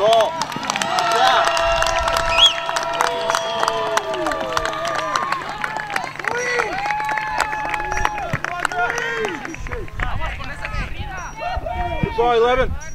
goal. Yeah. 11.